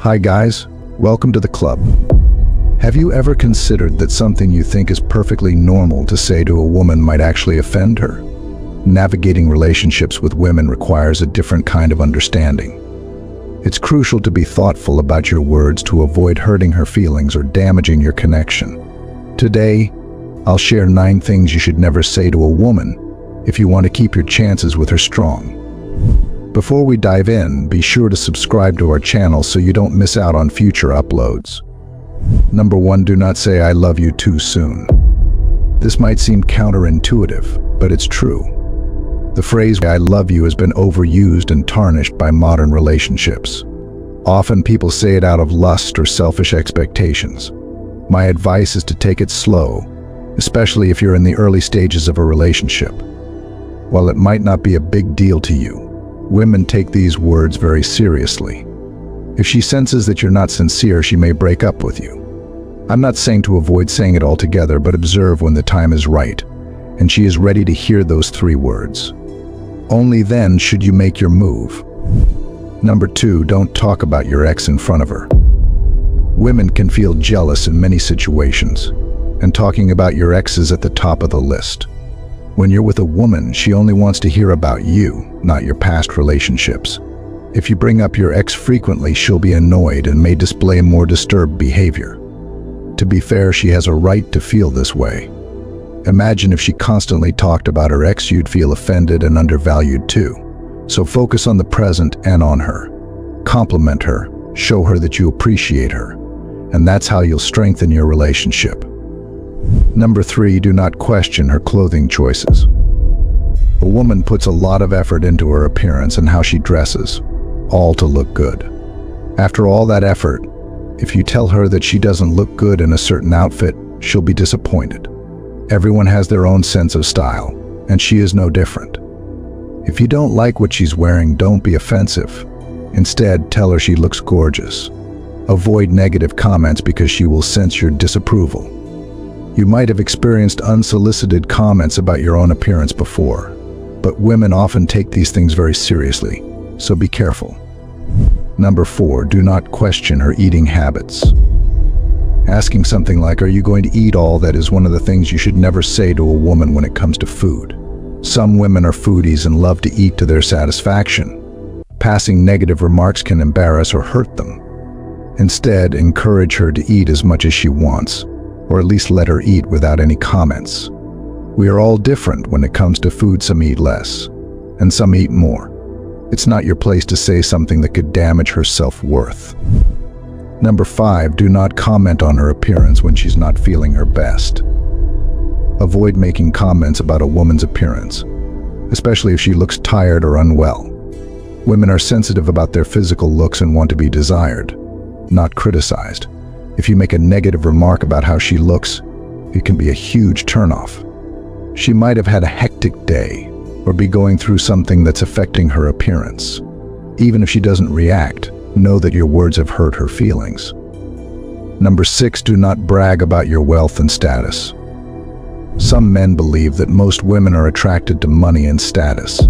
Hi guys, welcome to the club. Have you ever considered that something you think is perfectly normal to say to a woman might actually offend her? Navigating relationships with women requires a different kind of understanding. It's crucial to be thoughtful about your words to avoid hurting her feelings or damaging your connection. Today, I'll share nine things you should never say to a woman if you want to keep your chances with her strong. Before we dive in, be sure to subscribe to our channel so you don't miss out on future uploads. Number one, do not say I love you too soon. This might seem counterintuitive, but it's true. The phrase I love you has been overused and tarnished by modern relationships. Often people say it out of lust or selfish expectations. My advice is to take it slow, especially if you're in the early stages of a relationship. While it might not be a big deal to you, Women take these words very seriously. If she senses that you're not sincere, she may break up with you. I'm not saying to avoid saying it altogether, but observe when the time is right, and she is ready to hear those three words. Only then should you make your move. Number two, don't talk about your ex in front of her. Women can feel jealous in many situations, and talking about your ex is at the top of the list. When you're with a woman, she only wants to hear about you, not your past relationships. If you bring up your ex frequently, she'll be annoyed and may display more disturbed behavior. To be fair, she has a right to feel this way. Imagine if she constantly talked about her ex, you'd feel offended and undervalued too. So focus on the present and on her. Compliment her, show her that you appreciate her, and that's how you'll strengthen your relationship. Number three, do not question her clothing choices. A woman puts a lot of effort into her appearance and how she dresses, all to look good. After all that effort, if you tell her that she doesn't look good in a certain outfit, she'll be disappointed. Everyone has their own sense of style, and she is no different. If you don't like what she's wearing, don't be offensive. Instead, tell her she looks gorgeous. Avoid negative comments because she will sense your disapproval. You might have experienced unsolicited comments about your own appearance before, but women often take these things very seriously, so be careful. Number four, do not question her eating habits. Asking something like, are you going to eat all that is one of the things you should never say to a woman when it comes to food. Some women are foodies and love to eat to their satisfaction. Passing negative remarks can embarrass or hurt them. Instead, encourage her to eat as much as she wants, or at least let her eat without any comments. We are all different when it comes to food some eat less, and some eat more. It's not your place to say something that could damage her self-worth. Number 5. Do not comment on her appearance when she's not feeling her best. Avoid making comments about a woman's appearance, especially if she looks tired or unwell. Women are sensitive about their physical looks and want to be desired, not criticized. If you make a negative remark about how she looks, it can be a huge turnoff. She might have had a hectic day or be going through something that's affecting her appearance. Even if she doesn't react, know that your words have hurt her feelings. Number six, do not brag about your wealth and status. Some men believe that most women are attracted to money and status.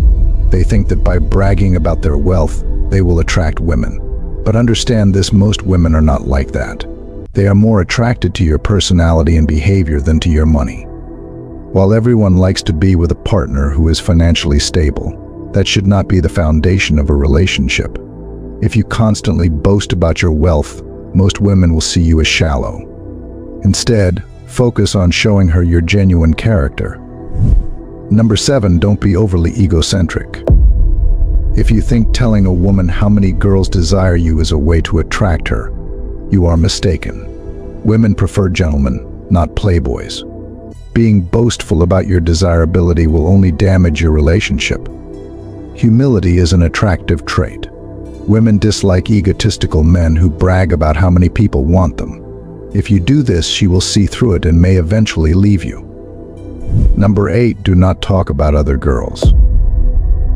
They think that by bragging about their wealth, they will attract women. But understand this, most women are not like that. They are more attracted to your personality and behavior than to your money. While everyone likes to be with a partner who is financially stable, that should not be the foundation of a relationship. If you constantly boast about your wealth, most women will see you as shallow. Instead, focus on showing her your genuine character. Number seven, don't be overly egocentric. If you think telling a woman how many girls desire you is a way to attract her, you are mistaken. Women prefer gentlemen, not playboys. Being boastful about your desirability will only damage your relationship. Humility is an attractive trait. Women dislike egotistical men who brag about how many people want them. If you do this, she will see through it and may eventually leave you. Number 8. Do not talk about other girls.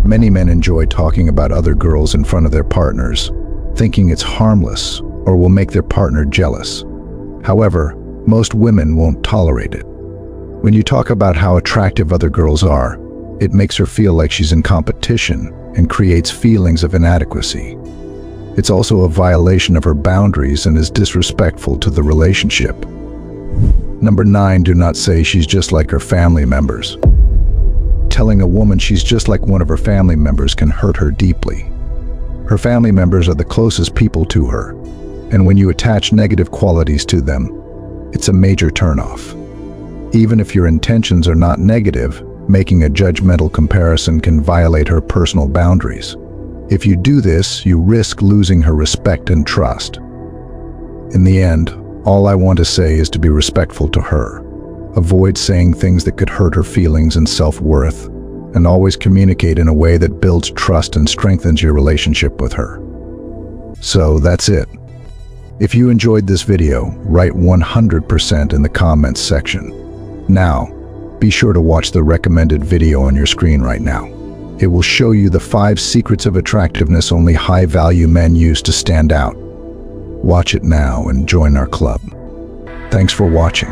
Many men enjoy talking about other girls in front of their partners, thinking it's harmless or will make their partner jealous. However, most women won't tolerate it. When you talk about how attractive other girls are, it makes her feel like she's in competition and creates feelings of inadequacy. It's also a violation of her boundaries and is disrespectful to the relationship. Number 9. Do not say she's just like her family members. Telling a woman she's just like one of her family members can hurt her deeply. Her family members are the closest people to her, and when you attach negative qualities to them, it's a major turnoff. Even if your intentions are not negative, making a judgmental comparison can violate her personal boundaries. If you do this, you risk losing her respect and trust. In the end, all I want to say is to be respectful to her. Avoid saying things that could hurt her feelings and self-worth, and always communicate in a way that builds trust and strengthens your relationship with her. So that's it. If you enjoyed this video, write 100% in the comments section. Now, be sure to watch the recommended video on your screen right now. It will show you the five secrets of attractiveness only high-value men use to stand out. Watch it now and join our club. Thanks for watching.